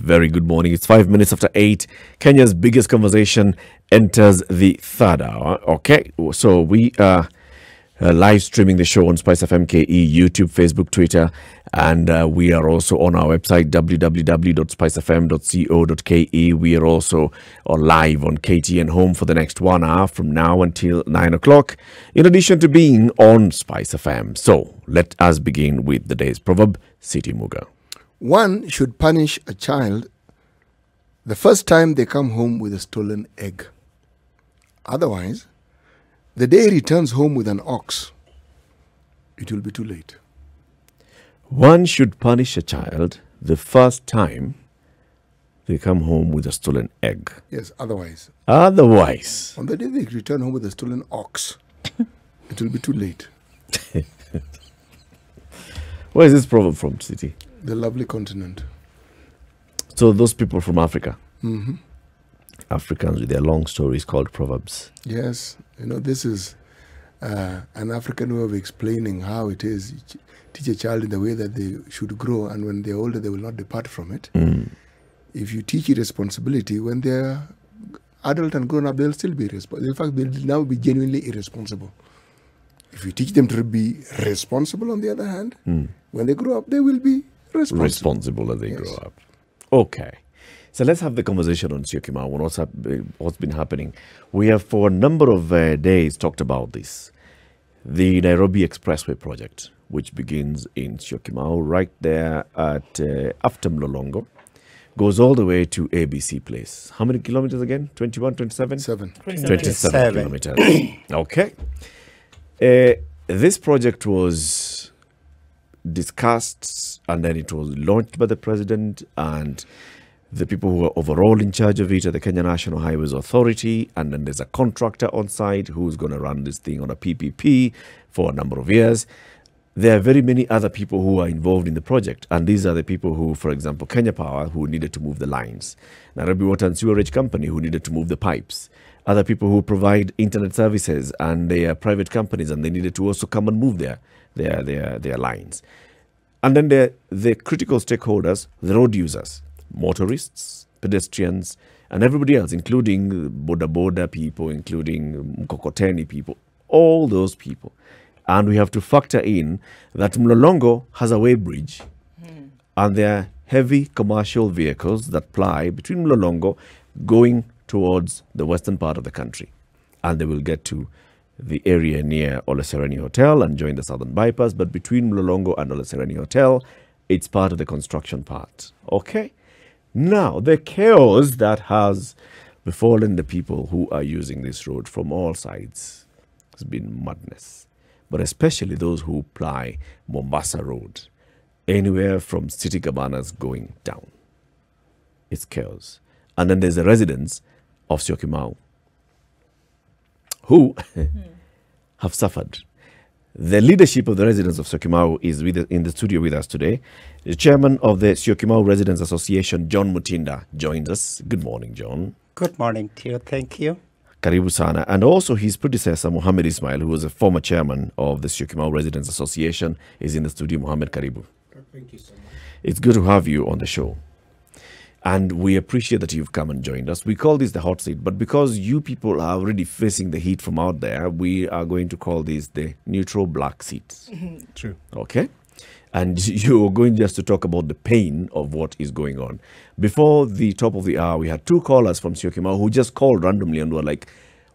Very good morning. It's five minutes after eight. Kenya's biggest conversation enters the third hour. Okay, so we are uh, live streaming the show on Spice FM KE, YouTube, Facebook, Twitter, and uh, we are also on our website www.spicefm.co.ke. We are also on live on KTN Home for the next one hour from now until nine o'clock, in addition to being on Spice FM. So let us begin with the day's proverb, City Muga. One should punish a child the first time they come home with a stolen egg. Otherwise, the day he returns home with an ox, it will be too late. One should punish a child the first time they come home with a stolen egg. Yes, otherwise, Otherwise, on the day they return home with a stolen ox, it will be too late. where is this proverb from, City? The lovely continent. So those people from Africa, hmm Africans with their long stories called proverbs. Yes, you know, this is uh, an African way of explaining how it is. You teach a child in the way that they should grow, and when they're older, they will not depart from it. Mm. If you teach irresponsibility, when they're adult and grown up, they'll still be responsible. In fact, they'll now be genuinely irresponsible. If you teach them to be responsible, on the other hand, Mm. when they grow up, they will be responsible. responsible as they Yes. grow up. Okay. So let's have the conversation on Syokimau and what's, hap- uh, what's been happening. We have for a number of uh, days talked about this. The Nairobi Expressway project, which begins in Syokimau, right there at uh, after Mlolongo, goes all the way to ABC Place. How many kilometers again? 21, 27? Seven. 27 Seven. kilometers. okay. Uh, this project was discussed and then it was launched by the president and the people who were overall in charge of it are the Kenya National Highways Authority, and then there's a contractor on site who's going to run this thing on a PPP for a number of years. There are very many other people who are involved in the project, and these are the people who, for example, Kenya Power, who needed to move the lines, Nairobi Water and Sewerage Company, who needed to move the pipes, other people who provide internet services, and they are private companies, and they needed to also come and move their their their, their lines. And then the, the critical stakeholders, the road users, motorists, pedestrians, and everybody else, including Boda Boda people, including Mkokoteni people, all those people. And we have to factor in that Mlolongo has a weighbridge, hmm. and there are heavy commercial vehicles that ply between Mlolongo going towards the western part of the country. And they will get to the area near Olesereni Hotel and join the southern bypass. But between Mlolongo and Olesereni Hotel, it's part of the construction part. Okay? Now, the chaos that has befallen the people who are using this road from all sides has been madness. But especially those who ply Mombasa Road, anywhere from City Cabanas going down. It's chaos. And then there's the residents of Syokimau who have suffered. The leadership of the residents of Syokimau is with, in the studio with us today. The chairman of the Syokimau Residents Association, John Mutinda, joins us. Good morning, John. Good morning to you. Thank you. Karibu Sana. And also his predecessor, Mohammed Ismail, who was a former chairman of the Syokimau Residents Association, is in the studio. Mohammed Karibu. Thank you so much. It's good to have you on the show. And we appreciate that you've come and joined us. We call this the hot seat, but because you people are already facing the heat from out there, we are going to call this the neutral black seat. True. Okay? And you're going just to talk about the pain of what is going on. Before the top of the hour, we had two callers from Syokimau who just called randomly and were like,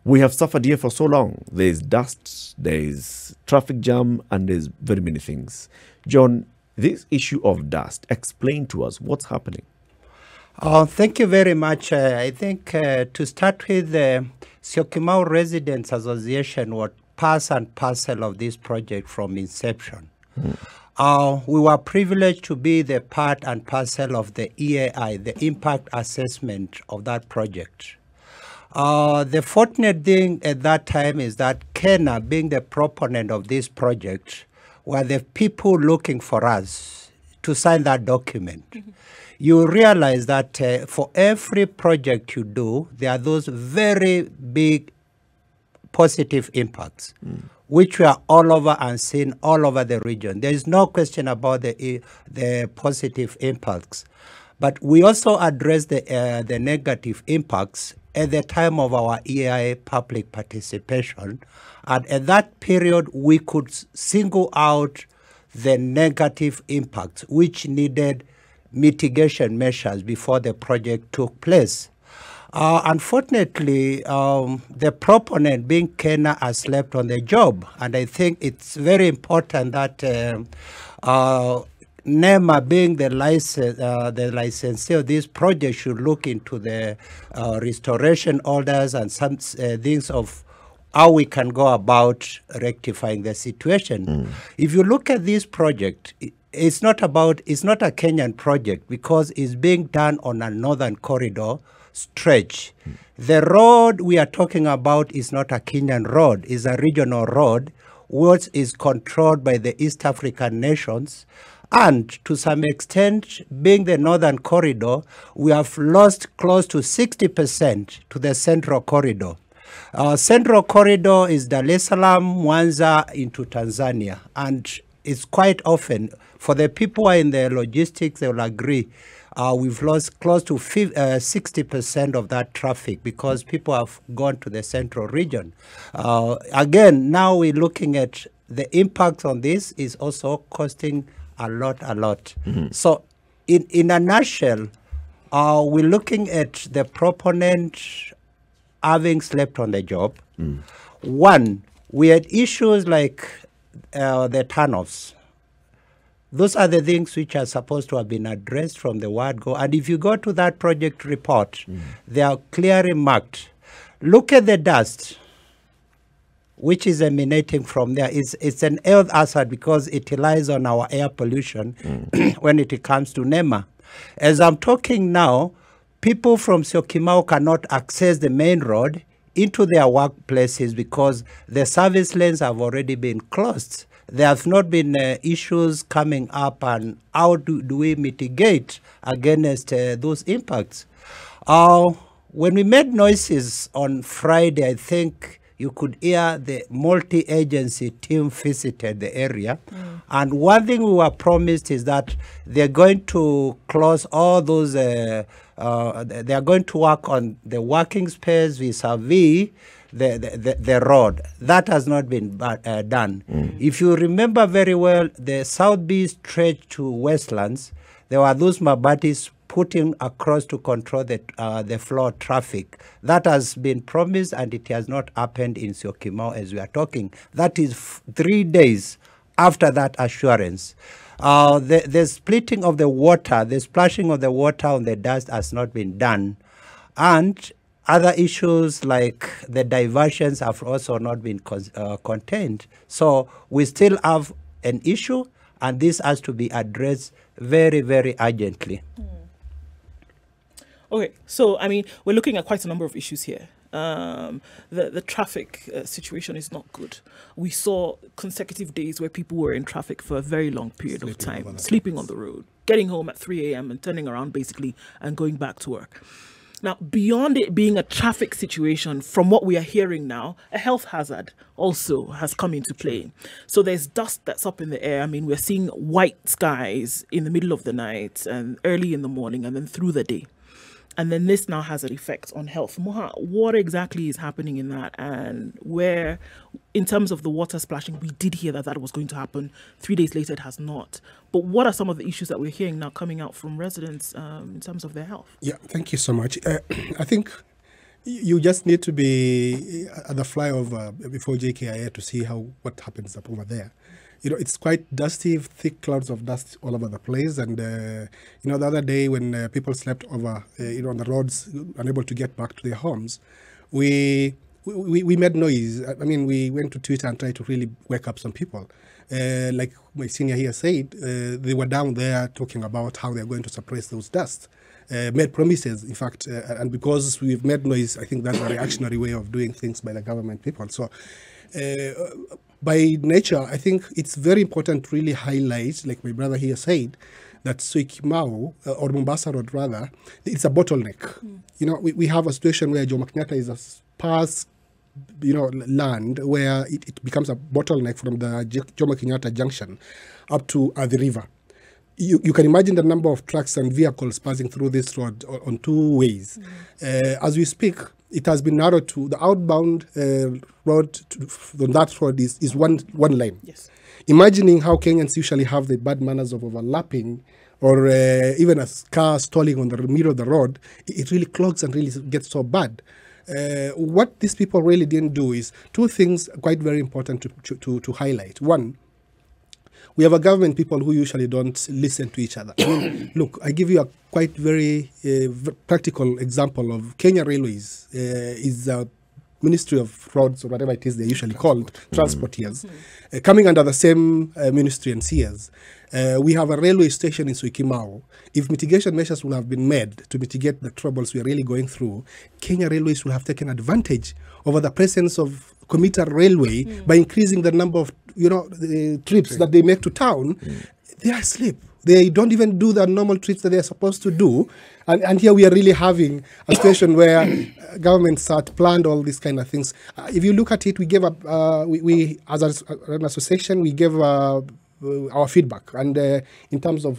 We have suffered here for so long. There's dust, there's traffic jam, and there's very many things. John, this issue of dust, explain to us what's happening. Oh, thank you very much. Uh, I think uh, to start with, the Syokimau Residents Association was part and parcel of this project from inception. Uh, we were privileged to be the part and parcel of the EAI, the impact assessment of that project. Uh, the fortunate thing at that time is that Kenha, being the proponent of this project, were the people looking for us to sign that document. You realize that uh, for every project you do, there are those very big positive impacts, which were all over and seen all over the region. There is no question about the, the positive impacts. But we also address the, uh, the negative impacts at the time of our EIA public participation. And at that period, we could single out the negative impacts which needed mitigation measures before the project took place. Uh, unfortunately, um, the proponent, being Kenha, has slept on the job, and I think it's very important that uh, uh, NEMA, being the license, uh, the licensee of this project, should look into the uh, restoration orders and some uh, things of how we can go about rectifying the situation. Mm. If you look at this project, it's not about it's not a Kenyan project because it's being done on a northern corridor stretch. Mm. The road we are talking about is not a Kenyan road; it's a regional road, which is controlled by the East African nations. And to some extent, being the northern corridor, we have lost close to 60% to the central corridor. Our central corridor is Dar es Salaam, Mwanza into Tanzania. And it's quite often, for the people who are in the logistics, they will agree, uh, we've lost close to 50, uh, 60% of that traffic because people have gone to the central region. Uh, again, now we're looking at the impact on this is also costing a lot, a lot. Mm-hmm. So, in, in a nutshell, uh, we're looking at the proponent having slept on the job. Mm. One, we had issues like uh, the turnoffs. Those are the things which are supposed to have been addressed from the word go. And if you go to that project report, mm. they are clearly marked. Look at the dust which is emanating from there. It's, it's an health hazard because it relies on our air pollution mm. when it comes to NEMA. As I'm talking now, people from Syokimau cannot access the main road into their workplaces because the service lanes have already been closed. There have not been uh, issues coming up, and how do, do we mitigate against uh, those impacts? Uh, when we made noises on Friday, I think you could hear the multi-agency team visited the area. Mm. And one thing we were promised is that they're going to close all those, uh, uh, they are going to work on the working space vis-a-vis the, the, the, road. That has not been uh, done. Mm. If you remember very well, the South B stretch to Westlands, there were those Mabatis putting across to control the, uh, the flow traffic. That has been promised and it has not happened in Syokimau as we are talking. That is three days after that assurance. Uh, the, the splitting of the water, the splashing of the water on the dust has not been done. And other issues like the diversions have also not been con- uh, contained. So we still have an issue, and this has to be addressed very, very urgently. Mm. Okay, so I mean, we're looking at quite a number of issues here. Um, the the traffic uh, situation is not good. We saw consecutive days where people were in traffic for a very long period sleeping of time, sleeping on the road, getting home at 3 a.m. and turning around basically and going back to work. Now, beyond it being a traffic situation, from what we are hearing now, a health hazard also has come into play. So there's dust that's up in the air. I mean, we're seeing white skies in the middle of the night and early in the morning and then through the day and then this now has an effect on health. Moha, what exactly is happening in that, and where, in terms of the water splashing, we did hear that that was going to happen. Three days later, it has not. But what are some of the issues that we're hearing now coming out from residents um, in terms of their health? Yeah, thank you so much. Uh, I think you just need to be at the flyover before JKIA to see how what happens up over there you know, it's quite dusty, thick clouds of dust all over the place. And, uh, you know, the other day when uh, people slept over, uh, you know, on the roads, unable to get back to their homes, we, we, we made noise. I mean, we went to Twitter and tried to really wake up some people. Uh, like my senior here said, uh, they were down there talking about how they're going to suppress those dust. Uh, made promises, in fact, uh, and because we've made noise, I think that's a reactionary way of doing things by the government people. So, uh, by nature, I think it's very important to really highlight, like my brother here said, that Syokimau, uh, or Mombasa Road rather, it's a bottleneck. Mm. You know, we, we have a situation where Jomo Kenyatta is a sparse, you know, land where it, it becomes a bottleneck from the Jomo Kenyatta junction up to uh, the river. You, you can imagine the number of trucks and vehicles passing through this road o- on two ways. Uh, as we speak, it has been narrowed to the outbound uh, road to, on that road is, is one one lane. Yes. Imagining how Kenyans usually have the bad manners of overlapping or uh, even a car stalling on the middle of the road, it, really clogs and really gets so bad. Uh, what these people really didn't do is two things quite very important to, to, to, to highlight. One, we have a government people who usually don't listen to each other. I mean, look, I give you a quite very uh, practical example of Kenya Railways uh, is a Ministry of Roads or whatever it is they're usually called, transporteers, uh, coming under the same uh, ministry and seers. Uh, we have a railway station in Syokimau. If mitigation measures would have been made to mitigate the troubles we are really going through, Kenya Railways would have taken advantage over the presence of commuter railway by increasing the number of you know the trips that they make to town. They are asleep. They don't even do the normal trips that they are supposed to do. And, and here we are really having a situation where uh, government start planned all these kind of things. Uh, if you look at it, we gave up, uh, we, we, as a, an association, we gave uh, uh, our feedback. And uh, in terms of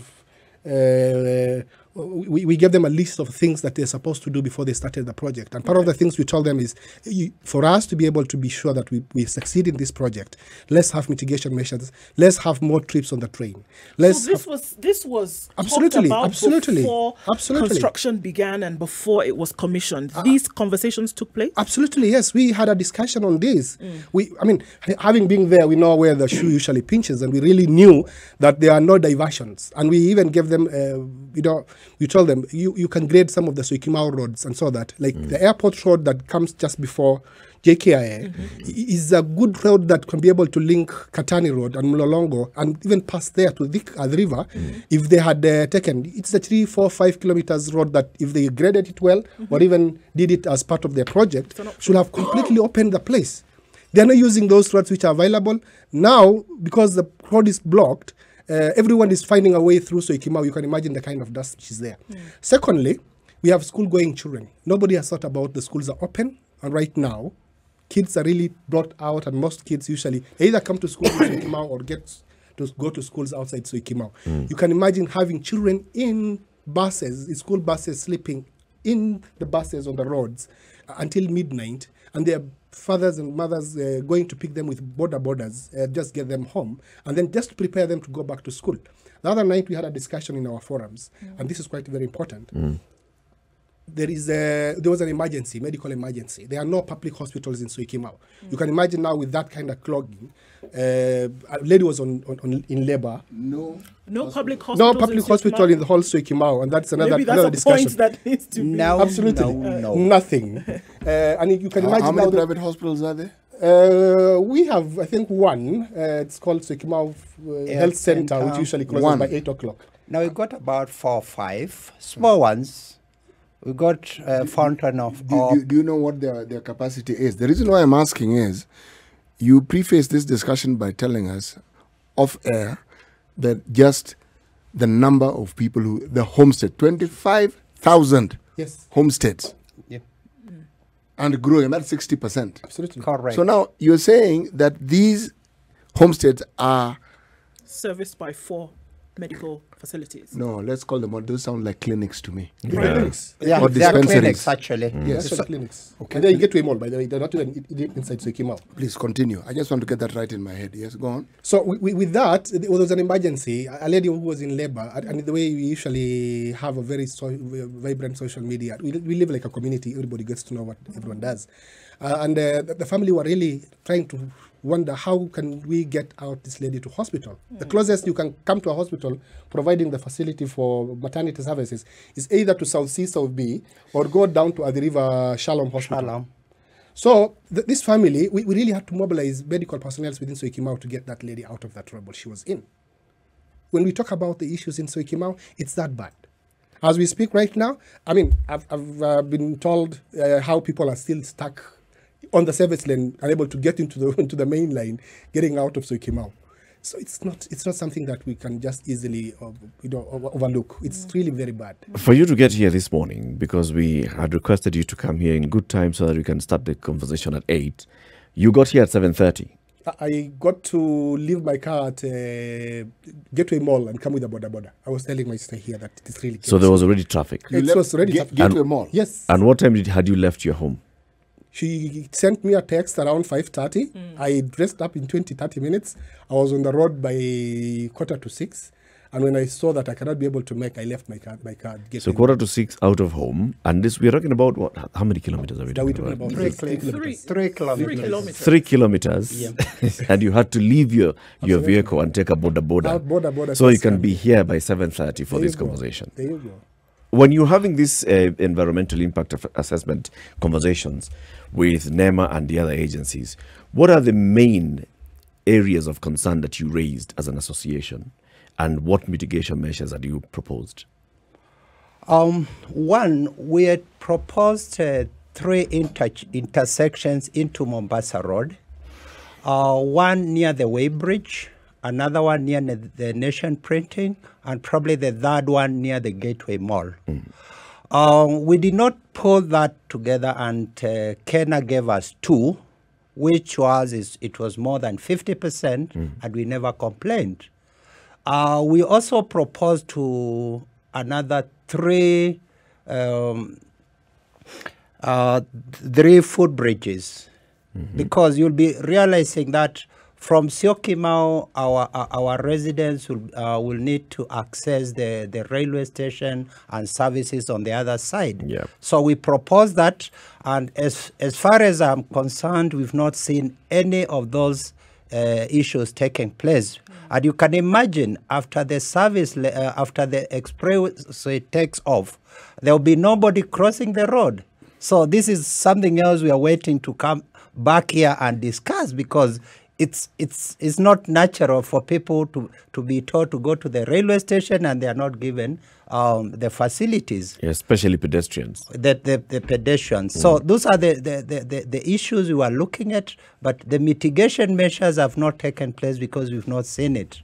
uh, we, we gave them a list of things that they're supposed to do before they started the project. And part of the things we told them is you, for us to be able to be sure that we, we succeed in this project, let's have mitigation measures, let's have more trips on the train. Let's so this have- was this was Absolutely, absolutely, before absolutely. construction began and before it was commissioned. These conversations took place. Absolutely, yes. We had a discussion on this. We, I mean, having been there, we know where the shoe usually pinches, and we really knew that there are no diversions. And we even gave them, uh, you know, we told them you, you can grade some of the Syokimau roads and so that, like the airport road that comes just before JKIA, i- is a good road that can be able to link Katani Road and Mlolongo and even pass there to the, uh, the river if they had uh, taken. It's a three, four, five kilometers road that if they graded it well or even did it as part of their project, should have completely opened the place. They are not using those roads which are available. Now, because the road is blocked, uh, everyone is finding a way through Syokimau. You can imagine the kind of dust which is there. Secondly, we have school going children. Nobody has thought about the schools are open, and right now, kids are really brought out, and most kids usually either come to school in Syokimau or get to go to schools outside Syokimau. You can imagine having children in buses, in school buses, sleeping in the buses on the roads uh, until midnight, and their fathers and mothers uh, going to pick them with boda bodas, uh, just get them home, and then just prepare them to go back to school. The other night we had a discussion in our forums, and this is quite very important there is a, there was an emergency, medical emergency. There are no public hospitals in Syokimau. You can imagine now with that kind of clogging, uh, a lady was on, on, on in labor. No. No public hospitals. No public Syokimau? hospital in the whole Syokimau, and that's another, Maybe that's another a discussion. point that needs to be. No, Absolutely, no, no. nothing. uh, and you can How, imagine how many now private hospitals are there? uh, we have, I think, one. Uh, it's called Syokimau uh, Health Center, which usually closes One. by eight o'clock. Now we've got about four or five small ones. We got uh, Fountain of Do, do, do you know what their, their capacity is? The reason why I'm asking is you preface this discussion by telling us off air that just the number of people who, the homestead, 25,000 Yes, homesteads Yeah, and growing, that's 60%. absolutely. correct. So now you're saying that these homesteads are, Serviced by four medical facilities. no, let's call them, those sound like clinics to me. Clinics. yeah, or they are dispensaries. clinics actually. Yes, So- clinics. Okay. And then you get to them all, by the way. They're not even inside, so i- came out. Please continue. I just want to get that right in my head. Yes, go on. So wi- wi- with that, there was an emergency. A a lady who was in labor, and and the way we usually have a very so, vibrant social media, we, we live like a community. Everybody gets to know what everyone does, uh, and uh, the, the family were really trying to wonder how can we get out this lady to hospital. The closest you can come to a hospital, providing the facility for maternity services, is either to South C, South B, or go down to Athi River Shalom Hospital. Shalom. So th- this family, we, we really had to mobilize medical personnel within Syokimau to get that lady out of that trouble she was in. When we talk about the issues in Syokimau, it's that bad. As we speak right now, I mean, I've, I've uh, been told uh, how people are still stuck on the service lane, unable to get into the into the main line, getting out of Syokimau. So it's not it's not something that we can just easily uh, you know over- overlook. It's really very bad. For you to get here this morning, because we had requested you to come here in good time so that we can start the conversation at 8, you got here at 7.30. I- I got to leave my car at uh, Gateway Mall and come with a boda boda. I was telling my sister here that it's really So there was already traffic. You It was already Ga- happening. Gateway And- Mall. Yes. And what time did, had you left your home? She sent me a text around 5.30. Hmm. I dressed up in 20, 30 minutes. I was on the road by quarter to 6. And when I saw that I cannot be able to make, I left my car. My car So Gateway quarter to six out of home, and this we're talking about what? How many kilometers are we Mall. Are we talking talking about? about Three, three three, kilometers? three kilometers. Three kilometers. Three kilometers, and you had to leave your your vehicle and take a boda boda, border, border, so you can be here by seven thirty for There this you go. conversation. There you go. When you're having this uh, environmental impact assessment conversations with NEMA and the other agencies, what are the main areas of concern that you raised as an association, and what mitigation measures have you proposed? Um, one, we had proposed uh, three inter- intersections into Mombasa Road. Uh, one near the Weybridge, another one near the, Nation Printing, and probably the third one near the Gateway Mall. Um, we did not pull that together, and uh, Kenha gave us two, which was is, it was more than 50%, and we never complained. Uh, we also proposed to another three um, uh, three footbridges because you'll be realizing that from Syokimau, our our, our residents will uh, will need to access the, the railway station and services on the other side. Yeah. So we propose that, and as as far as I'm concerned, we've not seen any of those uh, issues taking place. And you can imagine after the service, uh, after the expressway takes off, there will be nobody crossing the road. So this is something else we are waiting to come back here and discuss because it's it's it's not natural for people to to be told to go to the railway station and they are not given um, the facilities especially pedestrians. the, the, the pedestrians. So those are the, the, the, the, the issues we are looking at, but the mitigation measures have not taken place because we've not seen it.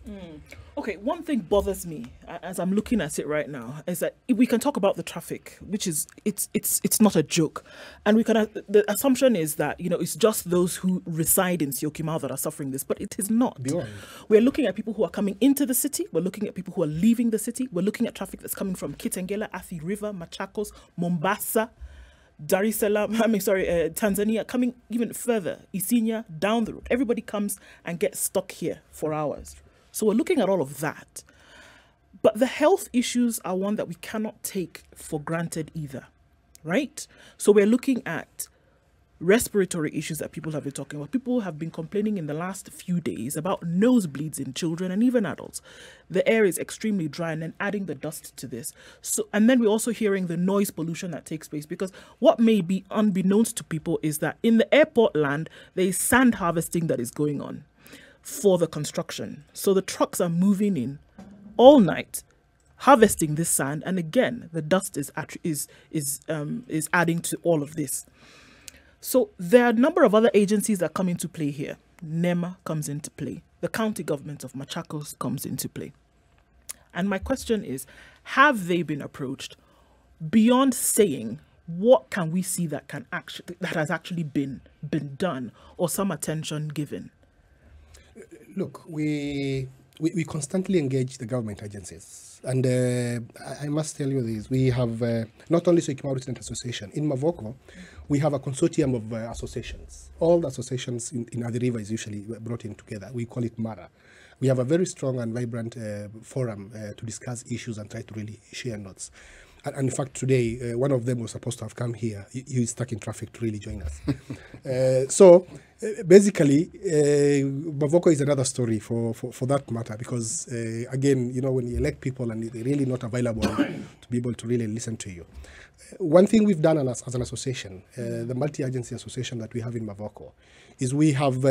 Okay, one thing bothers me as I'm looking at it right now is that we can talk about the traffic, which is it's it's it's not a joke, and we can uh, the assumption is that you know it's just those who reside in Syokimau that are suffering this, but it is not. Beyond. We're looking at people who are coming into the city. We're looking at people who are leaving the city. We're looking at traffic that's coming from Kitengela, Athi River, Machakos, Mombasa. Dar es Salaam, I mean, sorry, uh, Tanzania, coming even further, Isinya, down the road. Everybody comes and gets stuck here for hours. So we're looking at all of that. But the health issues are one that we cannot take for granted either, right? So we're looking at respiratory issues that people have been talking about. People have been complaining in the last few days about nosebleeds in children and even adults. The air is extremely dry, and then adding the dust to this. So, and then we're also hearing the noise pollution that takes place because what may be unbeknownst to people is that in the airport land there is sand harvesting that is going on for the construction. So the trucks are moving in all night harvesting this sand and again the dust is is is um is adding to all of this so there are a number of other agencies that come into play here. NEMA comes into play. The county government of Machakos comes into play. And my question is, have they been approached beyond saying what can we see that can actually that has actually been been done or some attention given? Look, we, we, we constantly engage the government agencies. And uh, I, I must tell you this we have uh, not only Syokimau Resident Association, in Mavoko, we have a consortium of uh, associations. All the associations in, in Athi River is usually brought in together. We call it MARA. We have a very strong and vibrant uh, forum uh, to discuss issues and try to really share notes. And, in fact, today, uh, one of them was supposed to have come here. He, stuck in traffic to really join us. uh, so, uh, basically, uh, Mavoko is another story for, for, for that matter because, uh, again, you know, when you elect people and they're really not available to be able to really listen to you. Uh, One thing we've done as, as an association, uh, the multi-agency association that we have in Mavoko, is we have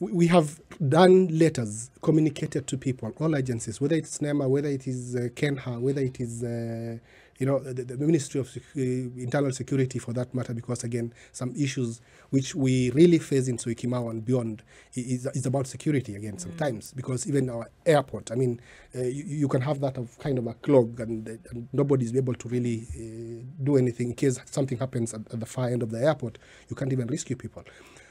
we have done letters communicated to people, all agencies, whether it's NEMA, whether it is uh, KENHA, whether it is uh, you know the, the Ministry of uh, Internal Security for that matter, because again, some issues which we really face in Syokimau and beyond is, is about security again sometimes, because even our airport, I mean, uh, you, you can have that of kind of a clog and, uh, and nobody's able to really uh, do anything in case something happens at, at the far end of the airport. You can't even rescue people.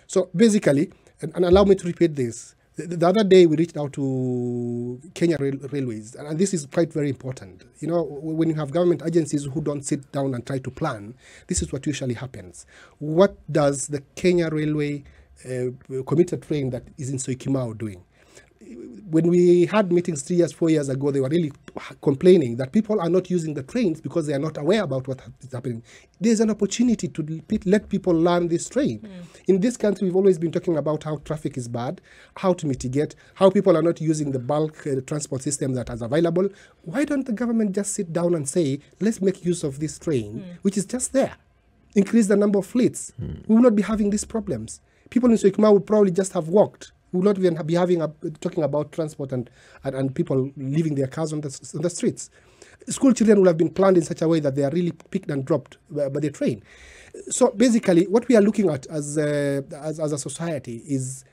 So basically, and, and allow me to repeat this. The, the other day we reached out to Kenya Rail, Railways, and, and this is quite very important. You know, when you have government agencies who don't sit down and try to plan, this is what usually happens. What does the Kenya Railway uh, commuter train that is in Syokimau doing? When we had meetings three years, four years ago, they were really complaining that people are not using the trains because they are not aware about what is happening. There's an opportunity to let people learn this train. Hmm. In this country, we've always been talking about how traffic is bad, how to mitigate, how people are not using the bulk uh, transport system that is available. Why don't the government just sit down and say, let's make use of this train, hmm. which is just there? Increase the number of fleets. Hmm. We will not be having these problems. People in Syokimau would probably just have walked we will not even be having a, talking about transport and, and, and people leaving their cars on the, on the streets. School children will have been planned in such a way that they are really picked and dropped by, by the train. So basically, what we are looking at as, uh, as, as a society is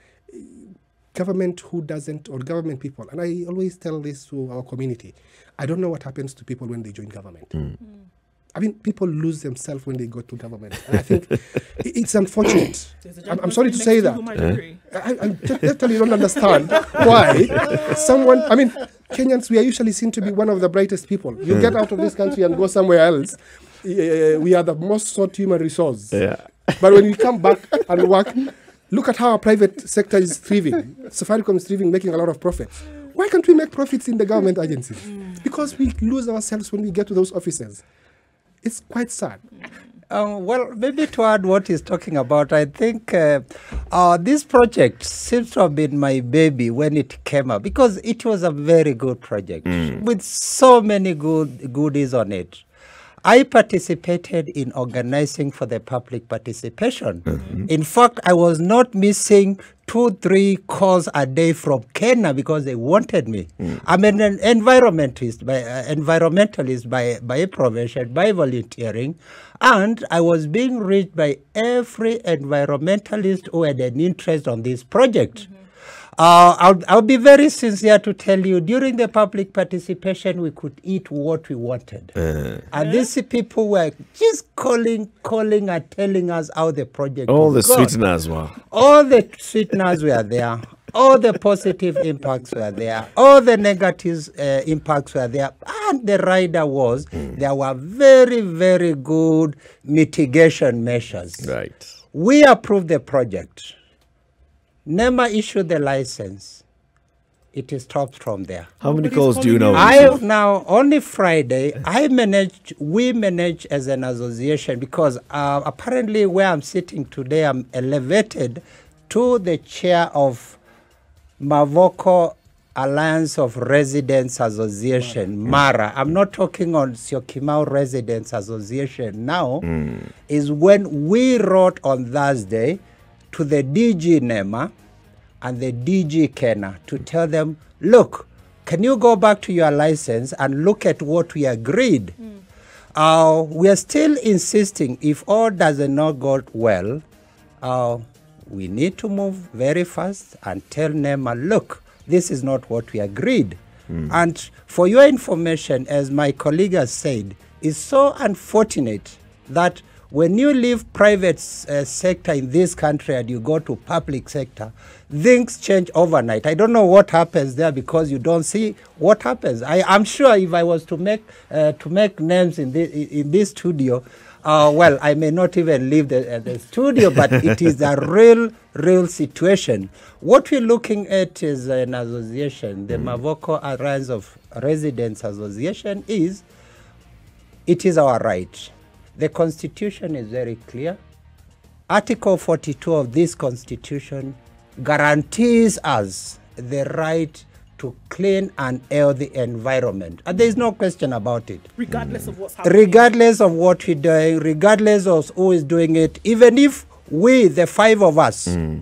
government who doesn't, or government people. And I always tell this to our community I don't know what happens to people when they join government. I mean, people lose themselves when they go to government. And I think it's unfortunate. There's a I'm, I'm sorry to say that. whom I agree. I, I just, just tell you don't understand why someone. I mean, Kenyans we are usually seen to be one of the brightest people. You get out of this country and go somewhere else, uh, we are the most sought human resource. Yeah. But when you come back and work, look at how our private sector is thriving. Safaricom is thriving, making a lot of profits. Why can't we make profits in the government agencies? Because we lose ourselves when we get to those offices. It's quite sad. Um, well, maybe to add what he's talking about, I think uh, uh, this project seems to have been my baby when it came up because it was a very good project with so many good goodies on it. I participated in organizing for the public participation. Mm-hmm. In fact, I was not missing two, three calls a day from Kenha because they wanted me. Mm. I'm an, en- environmentalist by uh, environmentalist by by profession, by volunteering, and I was being reached by every environmentalist who had an interest on this project. Mm-hmm. Uh, I'll, I'll be very sincere to tell you, during the public participation, we could eat what we wanted. And these people were just calling, calling and telling us how the project All the going. sweeteners were. All the sweeteners were there. All the positive impacts were there. All the negative uh, impacts were there. And the rider was there were very, very good mitigation measures. Right. We approved the project. NEMA issued the license. It is stopped from there. How many Nobody's calls do you know? I receive? now only Friday. I managed. We manage as an association because uh, apparently where I'm sitting today, I'm elevated to the chair of Mavoko Alliance of Residents Association, MARA. I'm not talking on Syokimau Residents Association now. Is when we wrote on Thursday to the DG NEMA and the DG Kenha to tell them, look, can you go back to your license and look at what we agreed? Uh, we are still insisting if all does not go well, uh, we need to move very fast and tell NEMA, look, this is not what we agreed. And for your information, as my colleague has said, it's so unfortunate that when you leave private uh, sector in this country and you go to public sector, things change overnight. I don't know what happens there because you don't see what happens. I, I'm sure if I was to make uh, to make names in this in this studio, uh, well, I may not even leave the, uh, the studio, but it is a real, real situation. What we're looking at is an association, the Mavoko Alliance of Residents Association, is it is our right. The Constitution is very clear. Article 42 of this Constitution guarantees us the right to clean and healthy environment. And there is no question about it regardless of what's happening. regardless of what we're doing, regardless of who is doing it, even if we, the five of us, hmm.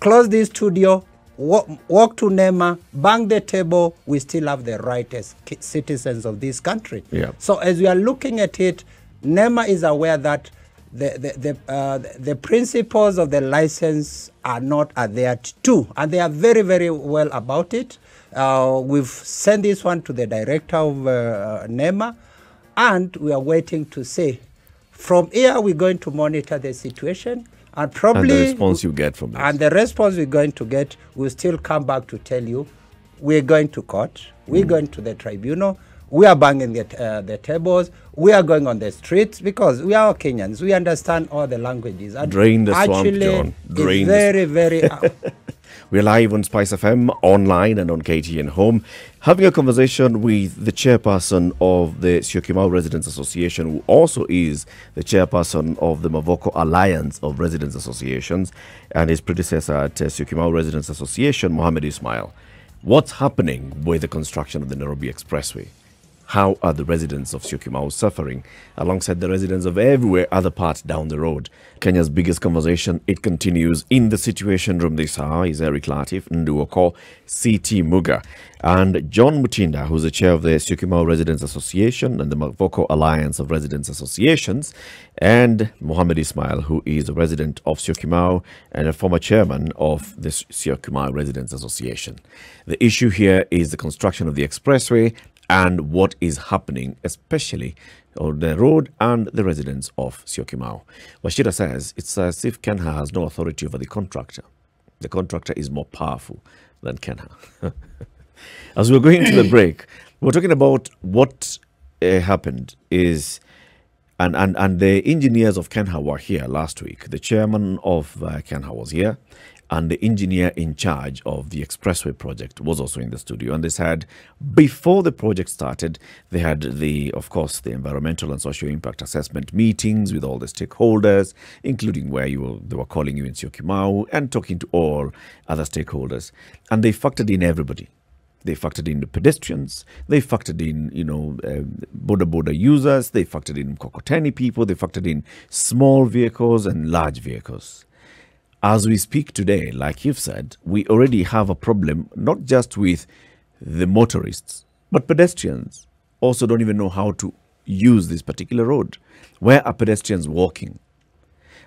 close this studio, walk, walk to NEMA, bang the table, we still have the right as citizens of this country. Yeah. So as we are looking at it, NEMA is aware that the, the, the, uh, the principles of the license are not adhered to, and they are very, very well about it. Uh, we've sent this one to the director of uh, NEMA, and we are waiting to see. From here, we're going to monitor the situation, And probably. And the response you get from this. and the response we're going to get will still come back to tell you we're going to court, we're going to the tribunal, we are banging the, uh, the tables, we are going on the streets because we are Kenyans. We understand all the languages. And Drain the swamp, actually, John. Drain very, very. uh, We're live on Spice FM, online and on KTN Home, having a conversation with the chairperson of the Syokimau Residents Association, who also is the chairperson of the Mavoko Alliance of Residents Associations, and his predecessor at uh, Syokimau Residents Association, Mohamed Ismail. What's happening with the construction of the Nairobi Expressway? How are the residents of Syokimau suffering alongside the residents of everywhere other parts down the road? Kenya's biggest conversation, it continues in the Situation Room this hour is Eric Latif, Nduoko, CT Muga, and John Mutinda, who's the chair of the Syokimau Residents Association and the Mavoko Alliance of Residents Associations, and Mohammed Ismail, who is a resident of Syokimau and a former chairman of the Syokimau Residents Association. The issue here is the construction of the expressway and what is happening, especially on the road and the residents of Syokimau. Wachira says it's as if Kenha has no authority over the contractor. The contractor is more powerful than Kenha. As we're going to the break, we're talking about what uh, happened is, and, and, and the engineers of Kenha were here last week. The chairman of uh, Kenha was here, and the engineer in charge of the expressway project was also in the studio. And they said before the project started, they had the, of course, the environmental and social impact assessment meetings with all the stakeholders, including where you were, they were calling you in Syokimau and talking to all other stakeholders. And they factored in everybody. They factored in the pedestrians. They factored in, you know, uh, boda boda users. They factored in Kokoteni people. They factored in small vehicles and large vehicles. As we speak today, like you've said, we already have a problem not just with the motorists, but pedestrians also don't even know how to use this particular road. Where are pedestrians walking?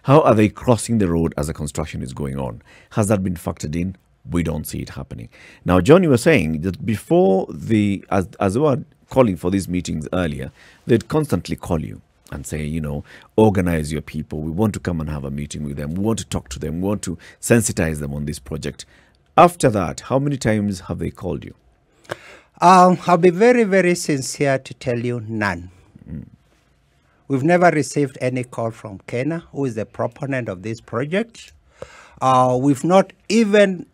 How are they crossing the road as the construction is going on? Has that been factored in? We don't see it happening. Now, John, you were saying that before the, as, as they were calling for these meetings earlier, they'd constantly call you and say, you know, organize your people. We want to come and have a meeting with them. We want to talk to them. We want to sensitize them on this project. After that, how many times have they called you? Um, I'll be very, very sincere to tell you none. We've never received any call from Kenha, who is the proponent of this project. Uh, we've not even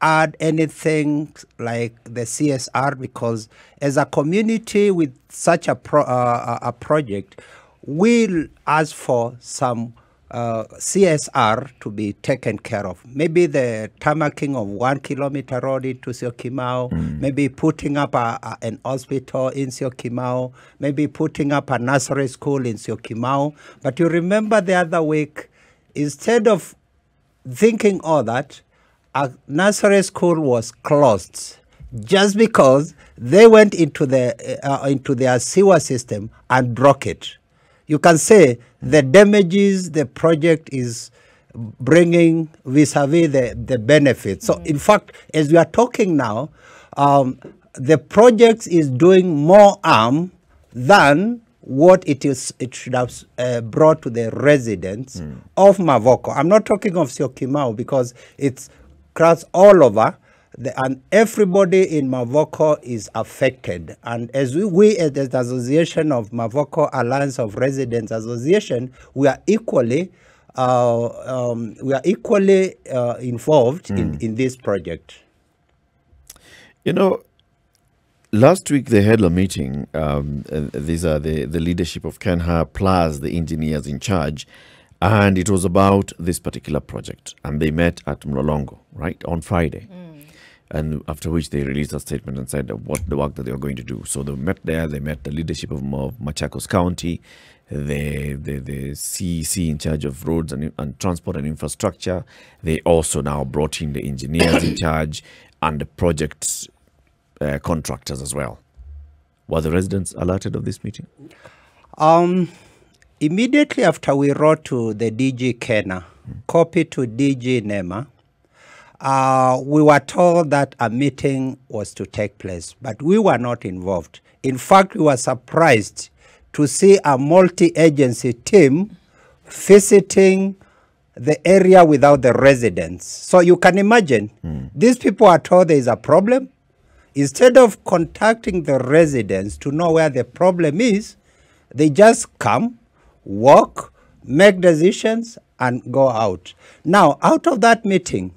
had anything like the CSR because, as a community with such a, pro, uh, a project, we'll ask for some uh, CSR to be taken care of. Maybe the tarmacking of one kilometer road into Syokimau, maybe putting up a, a- an hospital in Syokimau, maybe putting up a nursery school in Syokimau. But you remember the other week, instead of thinking all that, a nursery school was closed just because they went into the uh, into their sewer system and broke it. You can say the damages the project is bringing vis-a-vis the, the benefits. So, in fact, as we are talking now, um, the project is doing more harm than what it is it should have uh, brought to the residents of Mavoko. I'm not talking of Syokimau because it's across all over the, and everybody in Mavoko is affected. And as we, we as the Association of Mavoko Alliance of Residents Association, we are equally uh, um, we are equally uh, involved in, in this project. You know, last week they had a meeting. Um, uh, these are the, the leadership of Kenha plus the engineers in charge. And it was about this particular project. And they met at Mlolongo, right, on Friday. And after which they released a statement and said what the work that they were going to do. So they met there, they met the leadership of, of Machakos County, the, the, the CEC in charge of roads and, and transport and infrastructure. They also now brought in the engineers in charge and the project uh, contractors as well. Were the residents alerted of this meeting? Um, immediately after we wrote to the DG Kenha, copy to DG NEMA, uh, we were told that a meeting was to take place, but we were not involved. In fact, we were surprised to see a multi agency team visiting the area without the residents. So you can imagine, these people are told there is a problem. Instead of contacting the residents to know where the problem is, they just come, walk, make decisions, and go out. Now, out of that meeting,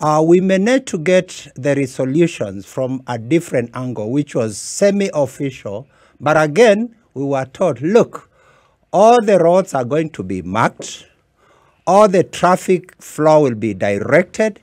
uh, we managed to get the resolutions from a different angle, which was semi official. But again, we were told look, all the roads are going to be marked, all the traffic flow will be directed,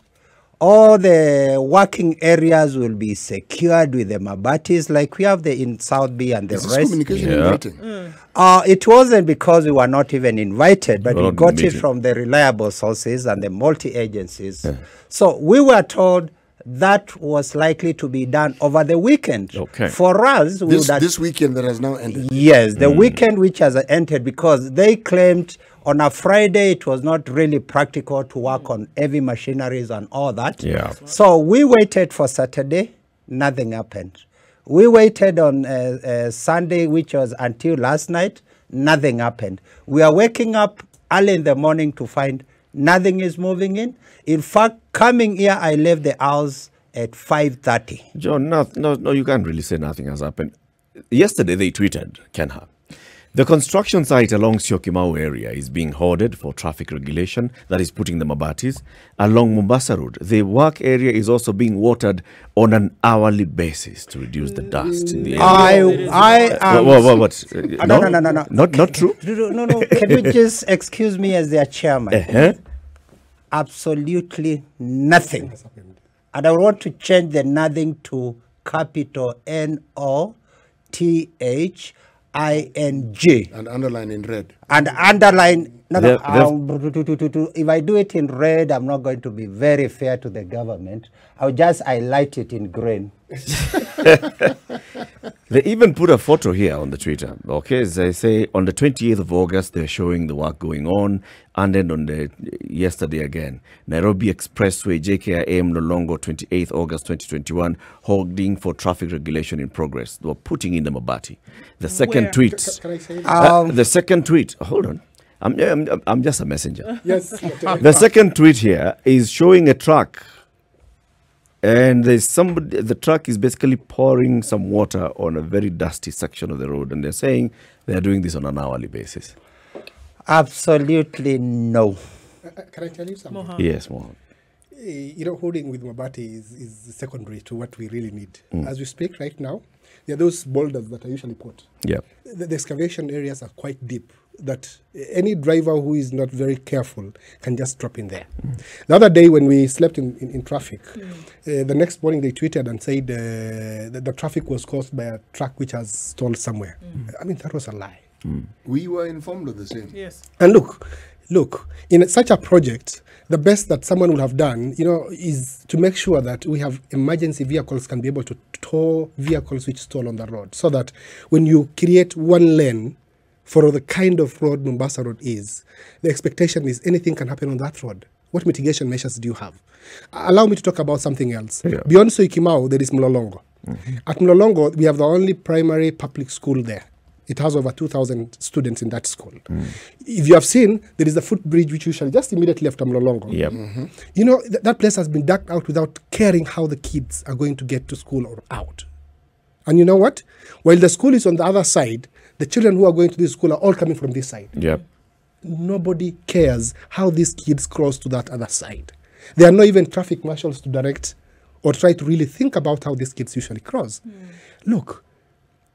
all the working areas will be secured with the mabatis like we have the in South B and the Is this rest. communication Yeah. in writing? Uh, it wasn't because we were not even invited, but We're we got it from the reliable sources and the multi agencies. So we were told that was likely to be done over the weekend. Okay. For us, we This, would this weekend that has now ended. Yes, Mm. the weekend which has entered because they claimed on a Friday it was not really practical to work on heavy machineries and all that. Yeah. So we waited for Saturday, nothing happened. We waited on uh, uh, Sunday, which was until last night, nothing happened. We are waking up early in the morning to find nothing is moving in. In fact, coming here, I left the house at 5.30. John, no, no, no, you can't really say nothing has happened. Yesterday, they tweeted, Kenha, the construction site along Syokimau area is being hoarded for traffic regulation that is putting the Mabatis. Along Mombasa Road, the work area is also being watered on an hourly basis to reduce the dust in the area. I, I am... what, what, what? Uh, Uh, no, no, no, no, no. Not, not true? No, no, no. Can you just excuse me as their chairman? Uh-huh. Absolutely nothing. And I want to change the nothing to capital N O T H I N G And underline in red. and underline. No, no, They've- they've- um, if I do it in red, I'm not going to be very fair to the government. I'll just highlight it in green. They even put a photo here on the Twitter. Okay, as I say on the 28th of August they're showing the work going on, and then on the yesterday again, Nairobi Expressway JKIA Mlolongo 28th August 2021 holding for traffic regulation in progress. They were putting in the Mabati. The second Where? tweet. Can I say? Uh, Um, the second tweet. Hold on, I'm, I'm I'm just a messenger. yes. the second tweet here is showing a truck and there's somebody the truck is basically pouring some water on a very dusty section of the road and they're saying they're doing this on an hourly basis Absolutely no. Uh, Can I tell you something? Mohan. yes Mohan. Eh, you know, holding with Mabati is, is secondary to what we really need. Mm. As we speak right now, there are those boulders that are usually put. yeah The, the excavation areas are quite deep that any driver who is not very careful can just drop in there. The other day when we slept in, in, in traffic, uh, the next morning they tweeted and said uh, that the traffic was caused by a truck which has stalled somewhere. I mean, that was a lie. We were informed of the same. Yes. And look, look, in such a project, the best that someone would have done, you know, is to make sure that we have emergency vehicles can be able to tow vehicles which stall on the road, so that when you create one lane for the kind of road Mombasa Road is, the expectation is anything can happen on that road. What mitigation measures do you have? Allow me to talk about something else. Yeah. Beyond Syokimau, there is Mlolongo. Mm-hmm. At Mlolongo, we have the only primary public school there. It has over 2,000 students in that school. Mm. If you have seen, there is a footbridge which usually just immediately after Mlolongo. Yep. Mm-hmm. You know, th- that place has been dug out without caring how the kids are going to get to school or out. And you know what? While the school is on the other side, the children who are going to this school are all coming from this side yep nobody cares how these kids cross to that other side. There are not even traffic marshals to direct or try to really think about how these kids usually cross. Look,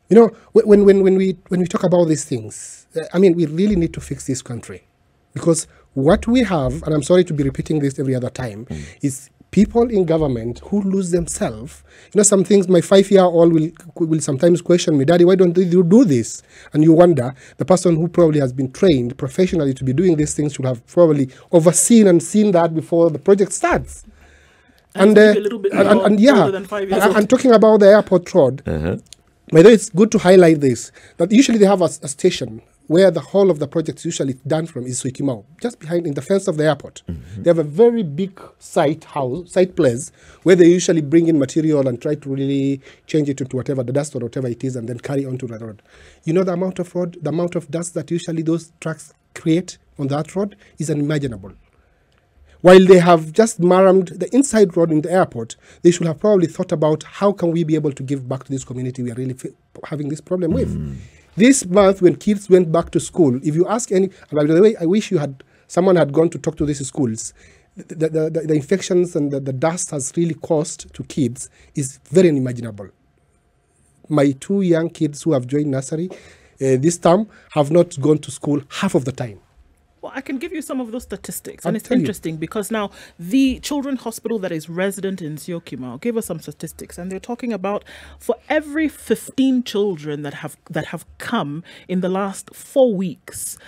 you know, when, when, when, we, when we talk about these things, uh, I mean, we really need to fix this country. Because what we have, and I'm sorry to be repeating this every other time, is people in government who lose themselves. You know, some things my five year old will, will sometimes question me, Daddy, why don't you do this? And you wonder, the person who probably has been trained professionally to be doing these things should have probably overseen and seen that before the project starts. And And, it's maybe uh, a little bit and, and, and yeah, older than five years and, and talking about the airport road, uh-huh. by the way, it's good to highlight this that usually they have a, a station where the whole of the project is usually done from is Syokimau, just behind in the fence of the airport. Mm-hmm. They have a very big site house, site place where they usually bring in material and try to really change it into whatever the dust or whatever it is, and then carry on to the road. You know the amount of road, the amount of dust that usually those trucks create on that road is unimaginable. while they have just marramed the inside road in the airport, they should have probably thought about how can we be able to give back to this community we are really fi- having this problem with. Mm. This month, when kids went back to school, if you ask any, by the way, I wish you had someone had gone to talk to these schools. The, the, the, the infections and the, the dust has really caused to kids is very unimaginable my two young kids who have joined nursery uh, this term have not gone to school half of the time. Well, I can give you some of those statistics, I'll and it's tell you. interesting because now the children's hospital that is resident in Syokimau gave us some statistics, and they're talking about for every 15 children that have that have come in the last four weeks,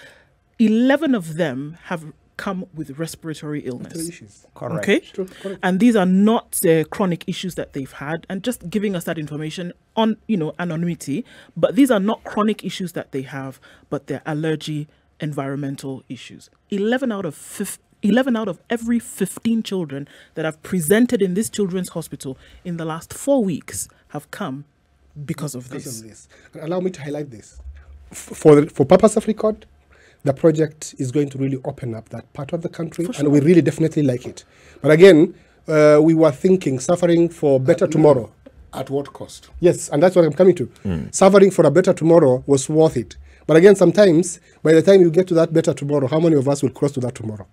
11 of them have come with respiratory illness. Correct. Okay. Correct. And these are not the chronic issues that they've had, and just giving us that information on, you know, anonymity. But these are not chronic issues that they have, but they're allergy, environmental issues. Eleven out of fif- eleven out of every fifteen children that have presented in this children's hospital in the last four weeks have come because of because this. of this. Allow me to highlight this. For, the, for purpose of record, the project is going to really open up that part of the country, For and we really definitely like it. But again, uh, we were thinking suffering for better tomorrow. At what cost? Yes, and that's what I'm coming to. Suffering for a better tomorrow was worth it. But again, sometimes by the time you get to that better tomorrow, how many of us will cross to that tomorrow?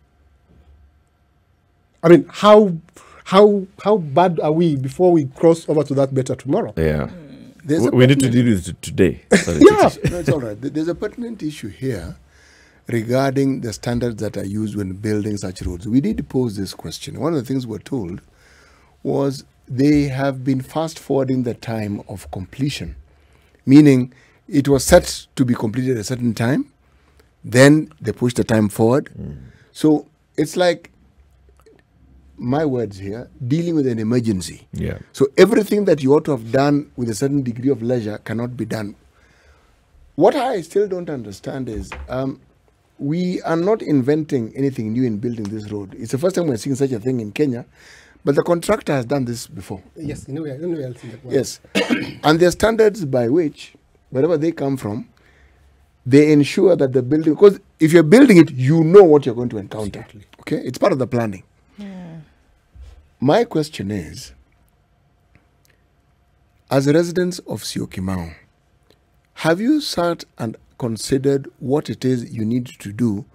I mean, how how how bad are we before we cross over to that better tomorrow? Yeah. Hmm. There's We, need to deal with it today. Sorry, Yeah. no, it's all right. There's a pertinent issue here regarding the standards that are used when building such roads. We did pose this question. One of the things we're told was they have been fast forwarding the time of completion, meaning it was set to be completed at a certain time, then they pushed the time forward. So it's like, my words here, dealing with an emergency. Yeah. So everything that you ought to have done with a certain degree of leisure cannot be done. What I still don't understand is um, we are not inventing anything new in building this road. It's the first time we're seeing such a thing in Kenya, but the contractor has done this before. Yes, anywhere, anywhere else in the world. Yes. and there are standards by which, wherever they come from, they ensure that the building, because if you're building it, you know what you're going to encounter. Absolutely. Okay? It's part of the planning. Hmm. My question is as residents of Syokimau, have you sat and considered what it is you need to do,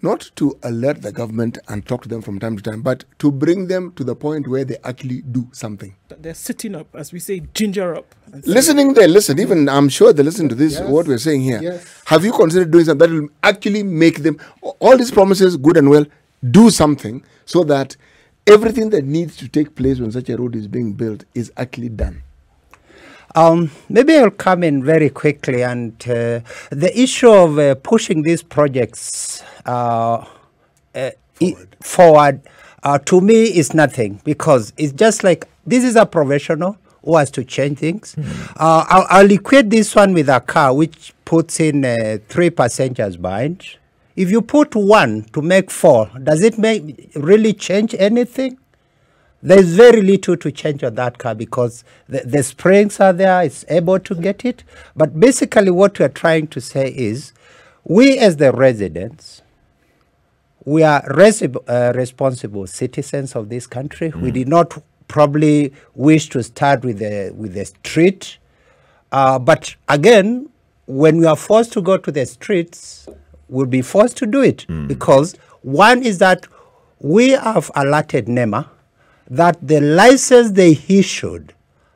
not to alert the government and talk to them from time to time, but to bring them to the point where they actually do something? They're sitting up, as we say, ginger up. Listening they listen, even I'm sure they listen to this, Yes. what we're saying here. Yes. Have you considered doing something that will actually make them, all these promises, good and well, do something so that everything that needs to take place when such a road is being built is actually done? Um, maybe I'll come in very quickly. And uh, the issue of uh, pushing these projects uh, uh, i- forward, uh, to me is nothing because it's just like this is a professional who has to change things. Uh, I'll, I'll equate this one with a car which puts in uh, three passengers behind. If you put one to make four, does it make really change anything? There's very little to change on that car because the, the springs are there, it's able to get it. But basically, what we're trying to say is we, as the residents, we are uh, responsible citizens of this country. We did not probably wish to start with the, with the street. Uh, but again, when we are forced to go to the streets, we'll be forced to do it because one is that we have alerted NEMA that the license they issued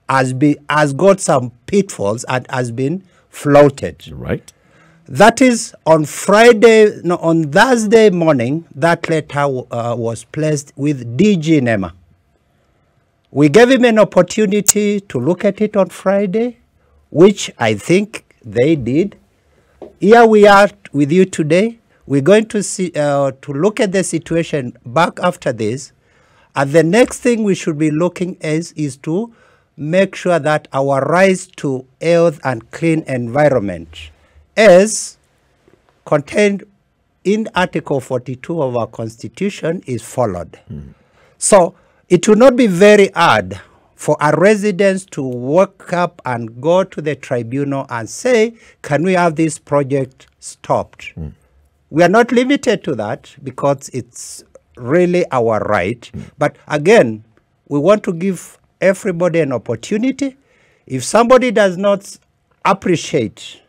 has, be, has got some pitfalls and has been flouted. Right? That is on Friday, no, on Thursday morning, that letter uh, was placed with DG NEMA. We gave him an opportunity to look at it on Friday, which I think they did. Here we are with you today. We're going to see uh, to look at the situation back after this. And the next thing we should be looking is is to make sure that our rise to health and clean environment as contained in Article 42 of our Constitution is followed. So it will not be very hard for our residents to walk up and go to the tribunal and say, can we have this project stopped? We are not limited to that because it's really our right. But again, we want to give everybody an opportunity. If somebody does not appreciate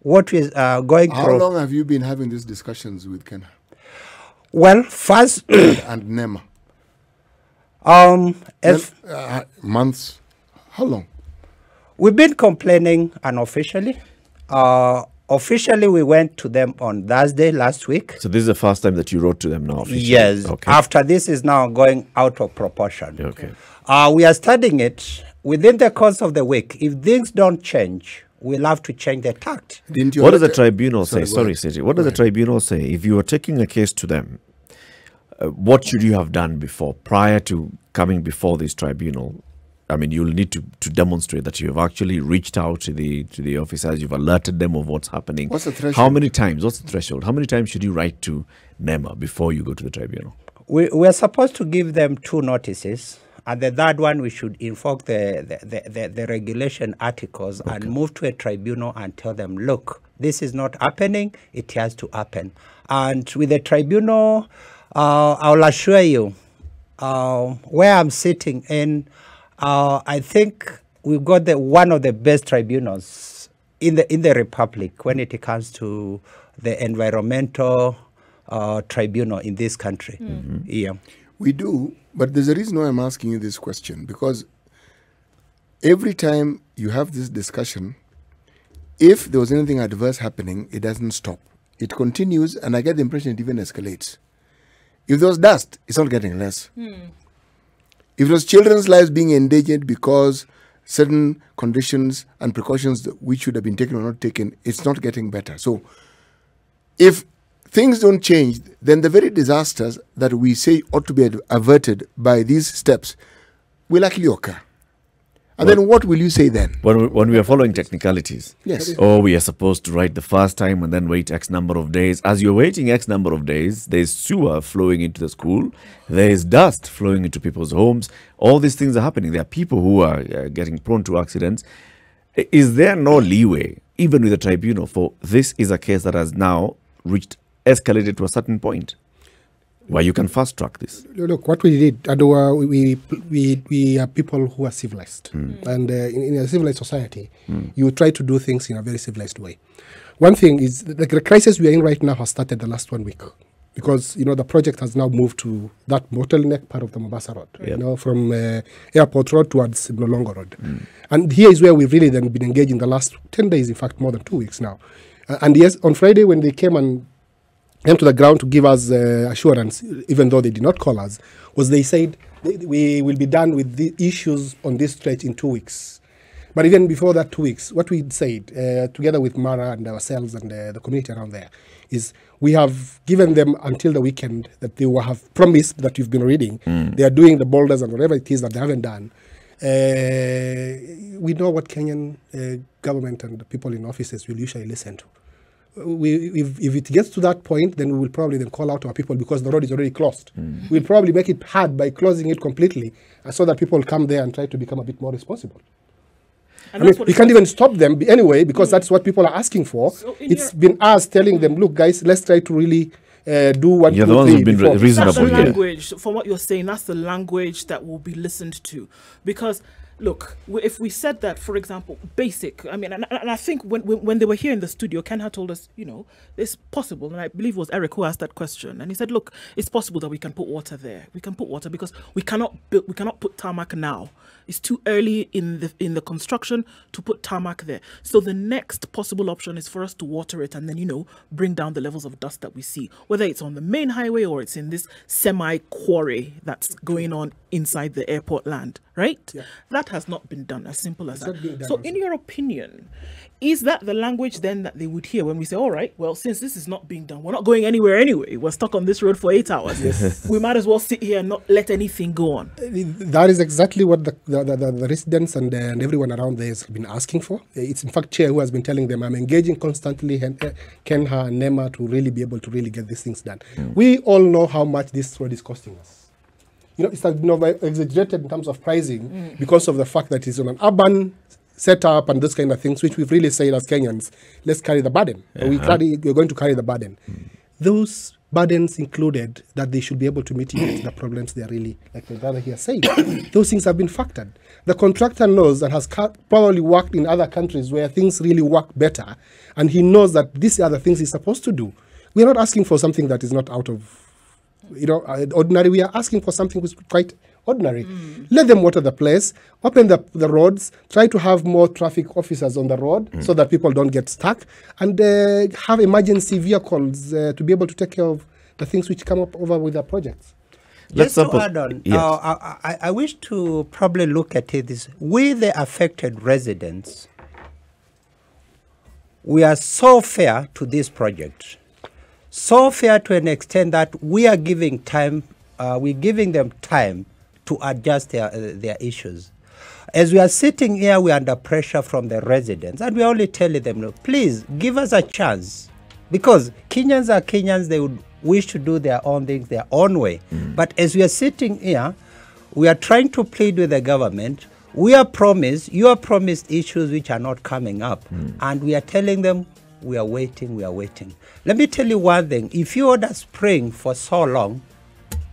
what is uh, going How through, long have you been having these discussions with Ken well, first, and NEMA? um, Then, uh, months. How long? We've been complaining unofficially. Uh, officially, we went to them on Thursday last week. So this is the first time that you wrote to them now. Officially. Yes. Okay. After this is now going out of proportion. Okay. Uh, we are studying it within the course of the week. If things don't change, we'll have to change the tact. Didn't you? What does the tribunal say? go Sorry, ahead. Siji. What does the tribunal say? If you are taking a case to them, uh, what should you have done before, prior to coming before this tribunal? I mean, you'll need to, to demonstrate that you have actually reached out to the to the officers, you've alerted them of what's happening. What's the How many times? What's the threshold? How many times should you write to NEMA before you go to the tribunal? We, we're supposed to give them two notices. And the third one, we should invoke the, the, the, the, the regulation articles and move to a tribunal and tell them, look, this is not happening, it has to happen. And with the tribunal, uh, I'll assure you, uh, where I'm sitting in, uh, I think we've got the, one of the best tribunals in the, in the Republic when it comes to the environmental uh, tribunal in this country. Yeah. We do, but there's a reason why I'm asking you this question because every time you have this discussion, if there was anything adverse happening, it doesn't stop. It continues, and I get the impression it even escalates. If there was dust, it's not getting less. If it was children's lives being endangered because certain conditions and precautions which should have been taken or not taken, it's not getting better. So, if things don't change, then the very disasters that we say ought to be averted by these steps will actually occur. And then what will you say then? When we, when we are following technicalities, Yes. oh, we are supposed to write the first time and then wait X number of days. As you're waiting X number of days, there's sewer flowing into the school, there's dust flowing into people's homes. All these things are happening. There are people who are uh, getting prone to accidents. Is there no leeway, even with the tribunal, for this is a case that has now reached, escalated to a certain point where you can fast track this? Look, what we did, and uh, we, we, we are people who are civilized. And uh, in, in a civilized society, you try to do things in a very civilized way. One thing is the, the crisis we are in right now has started the last one week. Because you know the project has now moved to that bottleneck part of the Mombasa Road, you know, from uh, Airport Road towards Mlolongo Road, and here is where we've really then been engaged in the last ten days, in fact, more than two weeks now. Uh, and yes, on Friday when they came and came to the ground to give us uh, assurance, even though they did not call us, was they said we will be done with the issues on this stretch in two weeks. But even before that two weeks, what we said, uh, together with Mara and ourselves and uh, the community around there, is we have given them until the weekend that they will have promised that you've been reading. They are doing the boulders and whatever it is that they haven't done. Uh, we know what Kenyan uh, government and the people in offices will usually listen to we, if, if it gets to that point, then we will probably then call out our people because the road is already closed. We'll probably make it hard by closing it completely, uh, so that people come there and try to become a bit more responsible. And I mean, we can't even stop them anyway because that's what people are asking for. So in It's your- been us telling them, look, guys, let's try to really uh, do one, You're two, the ones who've been before- re- reasonable. That's the yeah. language, from what you're saying, that's the language that will be listened to. Because, look, if we said that, for example, basic, I mean, and, and I think when, when when they were here in the studio, Ken had told us, you know, it's possible, and I believe it was Eric who asked that question, and he said, look, it's possible that we can put water there. We can put water because we cannot build, we cannot put tarmac now. It's too early in the in the construction to put tarmac there. So the next possible option is for us to water it and then you know bring down the levels of dust that we see, whether it's on the main highway or it's in this semi quarry that's going on inside the airport land, right? That has not been done. As simple as not being that. done So, in your opinion, is that the language then that they would hear when we say, "All right, well, since this is not being done, we're not going anywhere anyway. We're stuck on this road for eight hours. we might as well sit here and not let anything go on." That is exactly what the, the, the, the residents and, uh, and everyone around there has been asking for. It's in fact Chair who has been telling them, I'm engaging constantly Hen- uh, Kenha and NEMA to really be able to really get these things done. We all know how much this road is costing us. You know, it's been over exaggerated in terms of pricing because of the fact that it's on an urban setup and those kind of things, which we've really said as Kenyans, let's carry the burden. We carry, we're going to carry the burden. Those burdens included that they should be able to mitigate the problems they are really, like my brother here said. Those things have been factored. The contractor knows and has ca- probably worked in other countries where things really work better, and he knows that these are the things he's supposed to do. We're not asking for something that is not out of you know, uh, ordinary. We are asking for something which is quite ordinary. Let them water the place, open the, the roads, try to have more traffic officers on the road so that people don't get stuck, and uh, have emergency vehicles uh, to be able to take care of the things which come up over with the projects. Let's Just to sample- add on, Yes. uh, I, I, I wish to probably look at it this we, the affected residents, we are so fair to this project, so fair to an extent that we are giving time, uh, we're giving them time to adjust their, uh, their issues. As we are sitting here, we are under pressure from the residents, and we're only telling them, "Look, please give us a chance. Because Kenyans are Kenyans, they would wish to do their own things their own way. But as we are sitting here, we are trying to plead with the government. We are promised, you are promised issues which are not coming up. And we are telling them, we are waiting, we are waiting. Let me tell you one thing if you order spring for so long,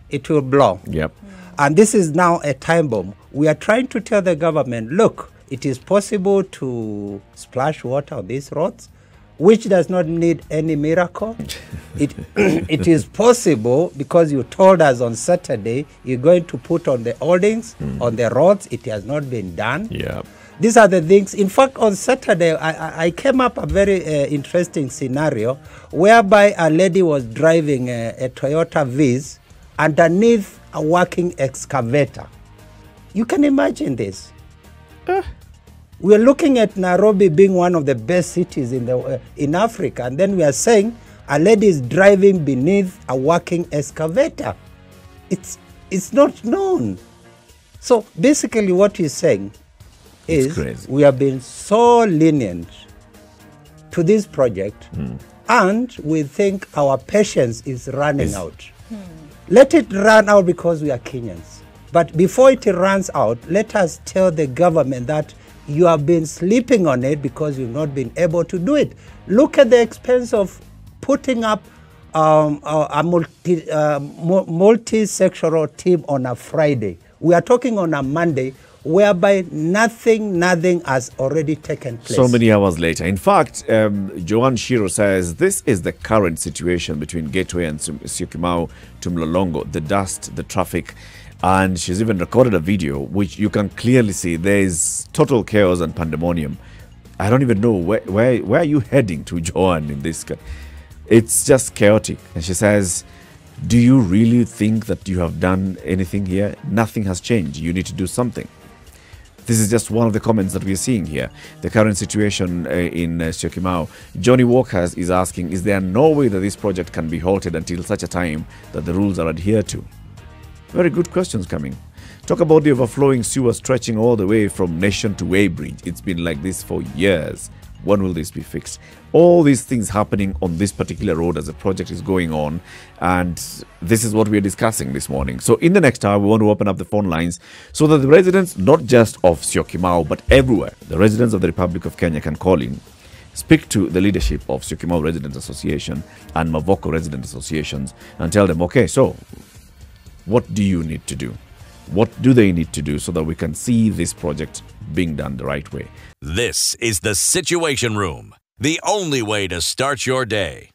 it will blow. Yep. And this is now a time bomb. We are trying to tell the government look, it is possible to splash water on these roads, which does not need any miracle. it, it is possible because you told us on Saturday you're going to put on the holdings hmm. on the roads. It has not been done. Yep. These are the things. In fact, on Saturday, I, I- came up a very uh, interesting scenario whereby a lady was driving a, a Toyota Vitz underneath a working excavator. You can imagine this. We're looking at Nairobi being one of the best cities in the uh, in Africa, and then we are saying a lady is driving beneath a working excavator. It's it's not known. So basically, what he's saying It's is crazy. we have been so lenient to this project, Hmm. and we think our patience is running out. Let it run out because we are Kenyans. But before it runs out, let us tell the government that you have been sleeping on it because you've not been able to do it. Look at the expense of putting up um, a, a multi, uh, multi-sectoral team on a Friday. We are talking on a Monday, whereby nothing, nothing has already taken place. So many hours later. In fact, um, Joan Shiro says this is the current situation between Gateway and Syokimau to Mlolongo, the dust, the traffic. And she's even recorded a video which you can clearly see there is total chaos and pandemonium. I don't even know where, where, where are you heading to, Joan, in this? It's just chaotic. And she says, Do you really think that you have done anything here? Nothing has changed. You need to do something. This is just one of the comments that we're seeing here. The current situation uh, in uh. Johnny Walker is asking, is there no way that this project can be halted until such a time that the rules are adhered to? Very good questions coming. Talk about the overflowing sewer stretching all the way from Nation to weighbridge. It's been like this for years. When will this be fixed? All these things happening on this particular road as the project is going on, and this is what we are discussing this morning. So, in the next hour, we want to open up the phone lines so that the residents, not just of Syokimau, but everywhere, the residents of the Republic of Kenya can call in speak to the leadership of Syokimau Residents Association and Mavoko Resident Associations and tell them, okay, so what do you need to do? What do they need to do so that we can see this project being done the right way? This is the Situation Room, the only way to start your day.